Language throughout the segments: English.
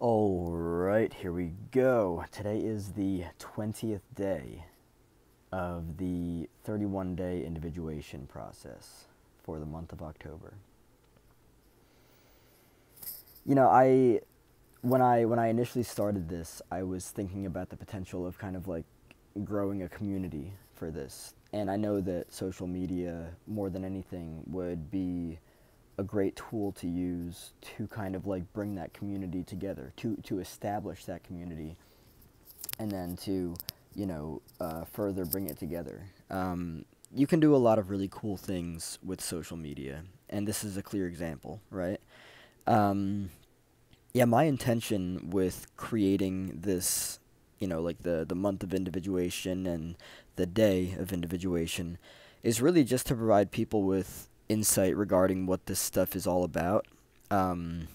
Alright, here we go. Today is the 20th day of the 31 day individuation process for the month of October. You know, I when I when I initially started this, I was thinking about the potential of kind of like growing a community for this. And I know that social media more than anything would be a great tool to use to kind of like bring that community together, to to establish that community, and then to you know uh, further bring it together. Um, you can do a lot of really cool things with social media, and this is a clear example, right? Um, yeah, my intention with creating this, you know, like the the month of individuation and the day of individuation, is really just to provide people with insight regarding what this stuff is all about. Um,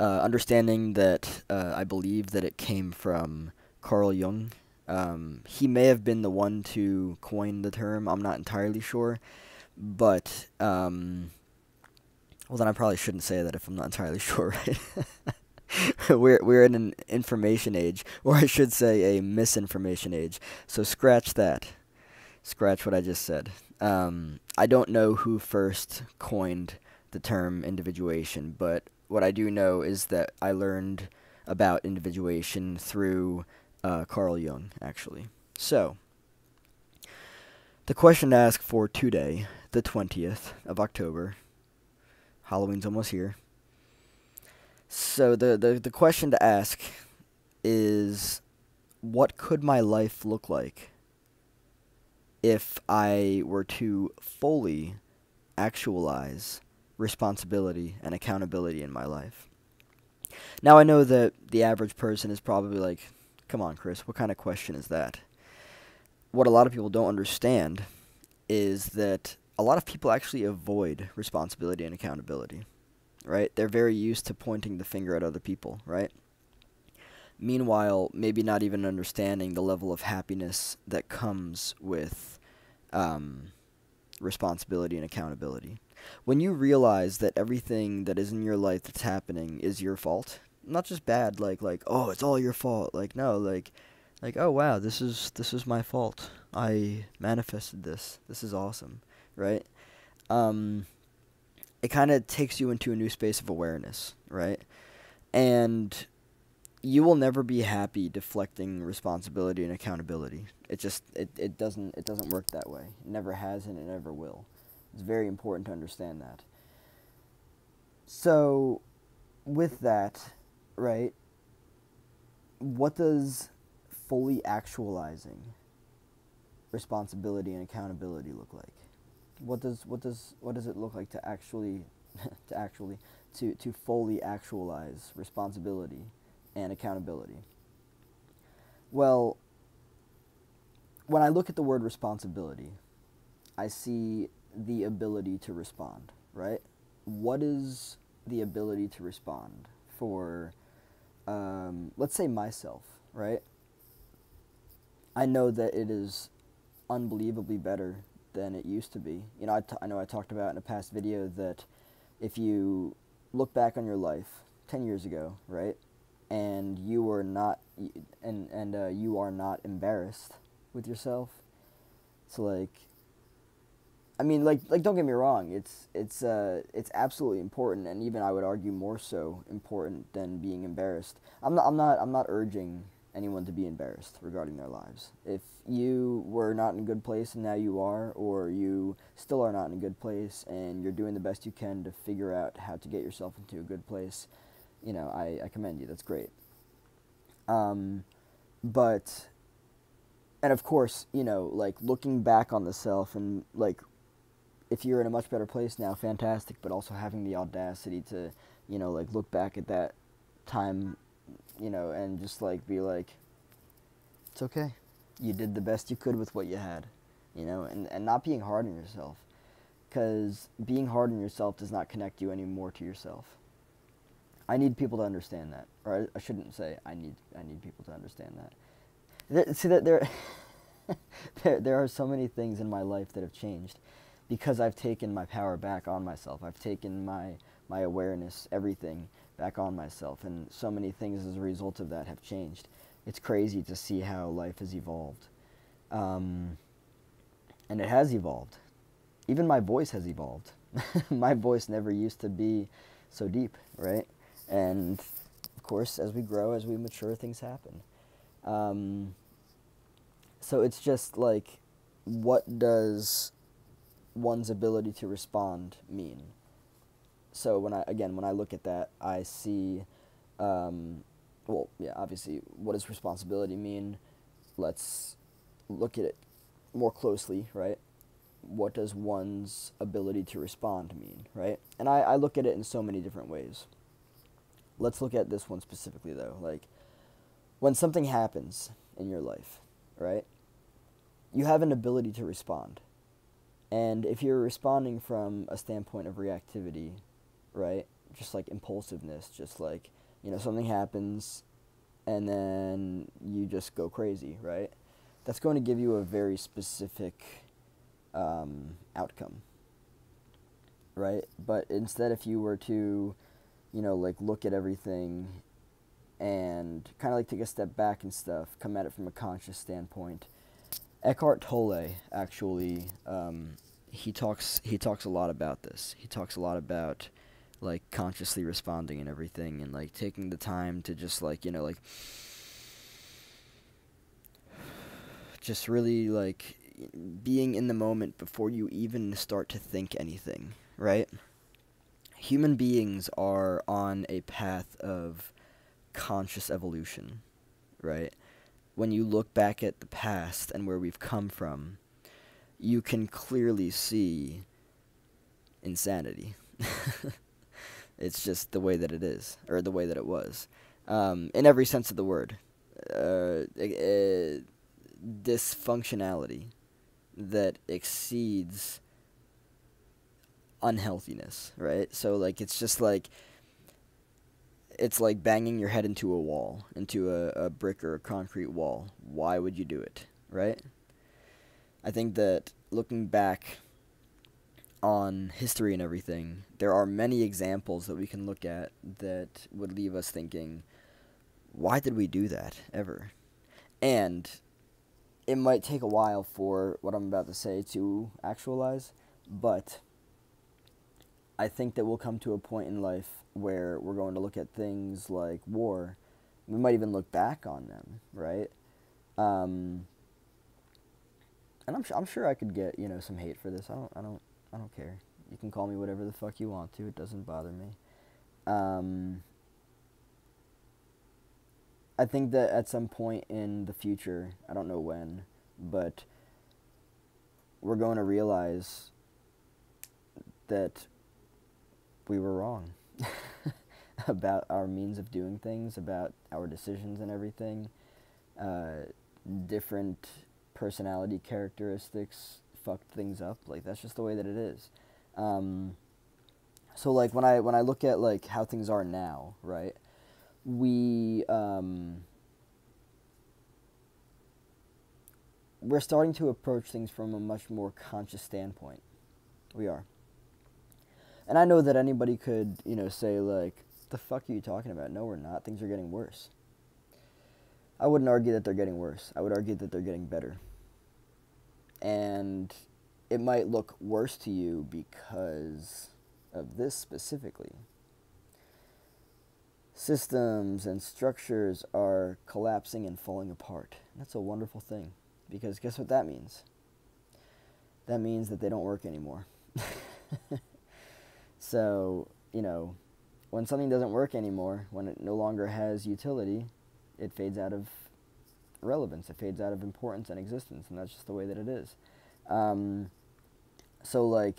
uh, understanding that uh, I believe that it came from Carl Jung. Um, he may have been the one to coin the term. I'm not entirely sure, but um, well, then I probably shouldn't say that if I'm not entirely sure, right? we're we're in an information age, or I should say a misinformation age. So scratch that. Scratch what I just said. Um, I don't know who first coined the term individuation, but what I do know is that I learned about individuation through uh, Carl Jung, actually. So, the question to ask for today, the 20th of October, Halloween's almost here. So, the, the, the question to ask is what could my life look like if I were to fully actualize responsibility and accountability in my life. Now, I know that the average person is probably like, come on, Chris, what kind of question is that? What a lot of people don't understand is that a lot of people actually avoid responsibility and accountability, right? They're very used to pointing the finger at other people, right? Meanwhile, maybe not even understanding the level of happiness that comes with um, responsibility and accountability. When you realize that everything that is in your life that's happening is your fault, not just bad, like like oh it's all your fault, like no, like like oh wow this is this is my fault. I manifested this. This is awesome, right? Um, it kind of takes you into a new space of awareness, right? And you will never be happy deflecting responsibility and accountability. It just it, it doesn't it doesn't work that way. It never has and it never will. It's very important to understand that. So with that, right, what does fully actualizing responsibility and accountability look like? What does what does what does it look like to actually to actually to, to fully actualize responsibility and accountability? Well, when I look at the word responsibility, I see the ability to respond, right? What is the ability to respond for, um, let's say, myself, right? I know that it is unbelievably better than it used to be. You know, I, t- I know I talked about in a past video that if you look back on your life 10 years ago, right? And you were not and and uh, you are not embarrassed with yourself. So like i mean like like don't get me wrong it's it's uh it's absolutely important and even i would argue more so important than being embarrassed. I'm not i'm not i'm not urging anyone to be embarrassed regarding their lives. If you were not in a good place and now you are or you still are not in a good place and you're doing the best you can to figure out how to get yourself into a good place you know, I, I commend you. That's great. Um, but, and of course, you know, like looking back on the self and like, if you're in a much better place now, fantastic. But also having the audacity to, you know, like look back at that time, you know, and just like be like, it's okay. You did the best you could with what you had, you know, and, and not being hard on yourself. Because being hard on yourself does not connect you anymore to yourself. I need people to understand that, or I, I shouldn't say I need I need people to understand that. There, see that there, there there are so many things in my life that have changed because I've taken my power back on myself. I've taken my my awareness, everything back on myself, and so many things as a result of that have changed. It's crazy to see how life has evolved. Um, and it has evolved. Even my voice has evolved. my voice never used to be so deep, right? And of course, as we grow, as we mature, things happen. Um, so it's just like, what does one's ability to respond mean? So when I again when I look at that, I see, um, well, yeah, obviously, what does responsibility mean? Let's look at it more closely, right? What does one's ability to respond mean, right? And I, I look at it in so many different ways. Let's look at this one specifically, though. Like, when something happens in your life, right? You have an ability to respond. And if you're responding from a standpoint of reactivity, right? Just like impulsiveness, just like, you know, something happens and then you just go crazy, right? that's going to give you a very specific um, outcome, right? But instead, if you were to, you know, like look at everything and kind of like take a step back and stuff, come at it from a conscious standpoint. Eckhart Tolle actually, um, he talks he talks a lot about this. He talks a lot about like consciously responding and everything, and like taking the time to just like you know like just really like being in the moment before you even start to think anything, right? Human beings are on a path of conscious evolution, right? When you look back at the past and where we've come from, you can clearly see insanity. it's just the way that it is, or the way that it was, um, in every sense of the word. Uh, it, dysfunctionality that exceeds unhealthiness, right? So like it's just like it's like banging your head into a wall, into a, a brick or a concrete wall. Why would you do it, right? I think that looking back on history and everything, there are many examples that we can look at that would leave us thinking, why did we do that ever? And it might take a while for what I'm about to say to actualize, but I think that we'll come to a point in life where we're going to look at things like war. We might even look back on them, right? Um, and I'm, I'm sure I could get you know some hate for this. I don't I don't I don't care. You can call me whatever the fuck you want to. It doesn't bother me. Um, I think that at some point in the future, I don't know when, but we're going to realize that we were wrong about our means of doing things, about our decisions and everything. Uh, different personality characteristics fucked things up. Like that's just the way that it is. Um, so like when I when I look at like how things are now, right? we um, we're starting to approach things from a much more conscious standpoint. We are. And I know that anybody could, you know, say like, "The fuck are you talking about?" No, we're not. Things are getting worse. I wouldn't argue that they're getting worse. I would argue that they're getting better. And it might look worse to you because of this specifically systems and structures are collapsing and falling apart. That's a wonderful thing because guess what that means? That means that they don't work anymore. so, you know, when something doesn't work anymore, when it no longer has utility, it fades out of relevance, it fades out of importance and existence, and that's just the way that it is. Um, so, like,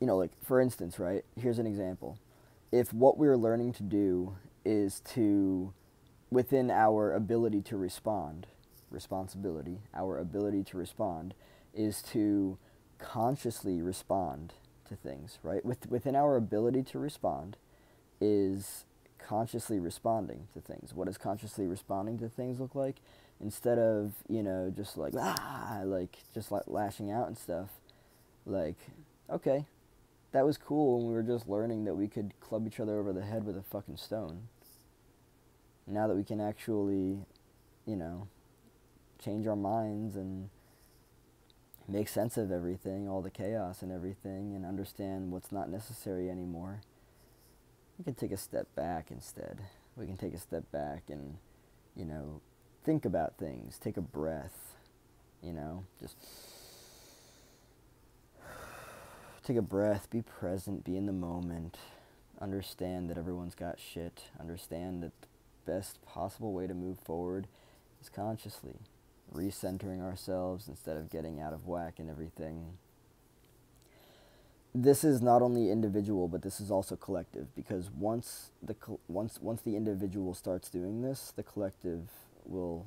you know, like, for instance, right? Here's an example. If what we're learning to do is to, within our ability to respond, responsibility, our ability to respond, is to consciously respond to things, right? With, within our ability to respond is consciously responding to things. What does consciously responding to things look like? Instead of, you know, just like, ah, like, just like lashing out and stuff, like, okay, that was cool when we were just learning that we could club each other over the head with a fucking stone. Now that we can actually, you know, change our minds and make sense of everything, all the chaos and everything, and understand what's not necessary anymore, we can take a step back instead. We can take a step back and, you know, think about things, take a breath, you know, just take a breath, be present, be in the moment, understand that everyone's got shit, understand that the best possible way to move forward is consciously recentering ourselves instead of getting out of whack and everything. This is not only individual, but this is also collective because once the once once the individual starts doing this, the collective will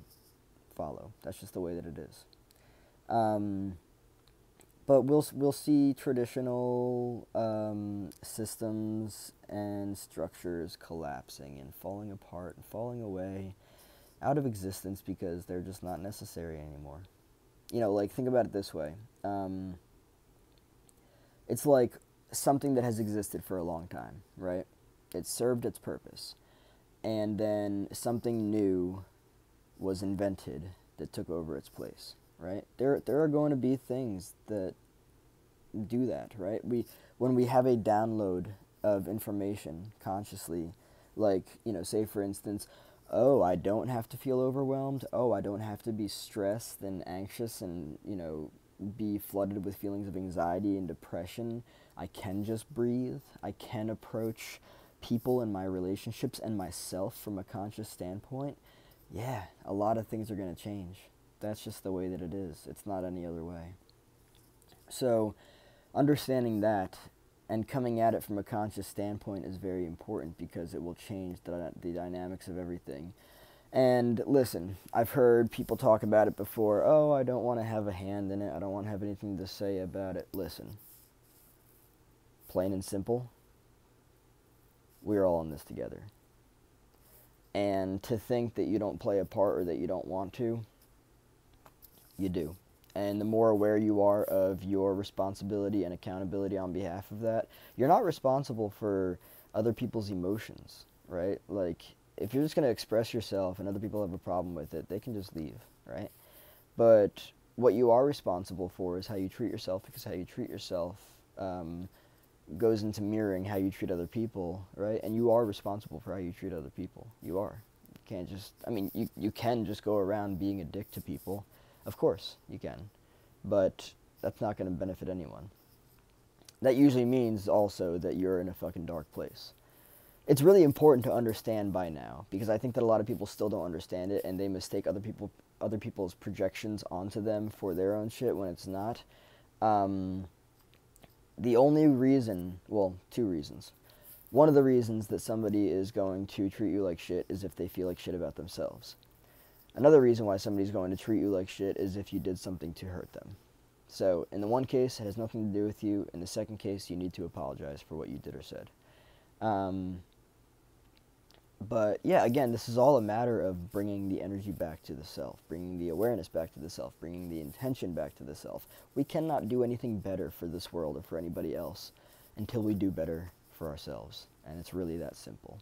follow. That's just the way that it is. Um, but we'll we'll see traditional um, systems and structures collapsing and falling apart and falling away out of existence because they're just not necessary anymore. You know, like think about it this way. Um, it's like something that has existed for a long time, right? It served its purpose, and then something new was invented that took over its place right? There there are going to be things that do that, right? We when we have a download of information consciously, like, you know, say for instance, oh, I don't have to feel overwhelmed. Oh, I don't have to be stressed and anxious and, you know, be flooded with feelings of anxiety and depression. I can just breathe. I can approach people and my relationships and myself from a conscious standpoint. Yeah, a lot of things are going to change that's just the way that it is. It's not any other way. So, understanding that and coming at it from a conscious standpoint is very important because it will change the, the dynamics of everything. And listen, I've heard people talk about it before. Oh, I don't want to have a hand in it. I don't want to have anything to say about it. Listen, plain and simple, we're all in this together. And to think that you don't play a part or that you don't want to, you do. And the more aware you are of your responsibility and accountability on behalf of that, you're not responsible for other people's emotions, right? Like, if you're just going to express yourself and other people have a problem with it, they can just leave, right? But what you are responsible for is how you treat yourself because how you treat yourself um, goes into mirroring how you treat other people, right? And you are responsible for how you treat other people. You are. You can't just, I mean, you, you can just go around being a dick to people of course, you can. But that's not going to benefit anyone. That usually means also that you're in a fucking dark place. It's really important to understand by now because I think that a lot of people still don't understand it and they mistake other people other people's projections onto them for their own shit when it's not. Um, the only reason, well, two reasons. One of the reasons that somebody is going to treat you like shit is if they feel like shit about themselves. Another reason why somebody's going to treat you like shit is if you did something to hurt them. So, in the one case, it has nothing to do with you. In the second case, you need to apologize for what you did or said. Um, but yeah, again, this is all a matter of bringing the energy back to the self, bringing the awareness back to the self, bringing the intention back to the self. We cannot do anything better for this world or for anybody else until we do better for ourselves. And it's really that simple.